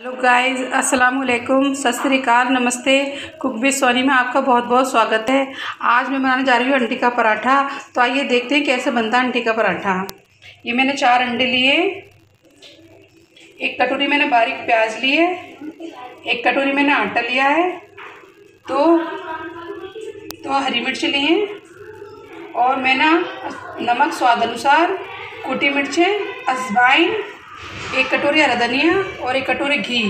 Hello guys अस्सलाम वालेकुम सत नमस्ते कुक भी सोनी में आपका बहुत बहुत स्वागत है। आज मैं बनाने जा रही हूँ अंडी का पराठा। तो आइए देखते हैं कैसे बनता है अंडी का पराठा। ये मैंने चार अंडे लिए। एक कटोरी मैंने बारीक प्याज लिए। एक कटोरी मैंने आटा लिया है। तो तो हरी मिर्च लिए। और मैंने नमक स्वाद अनुसार कुटी मिर्चें, अजवाइन एक कटोरी हरा धनिया और एक कटोरी घी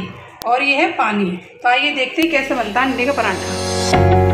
और ये है पानी। तो आइए देखते हैं कैसे बनता है अंडे का पराठा।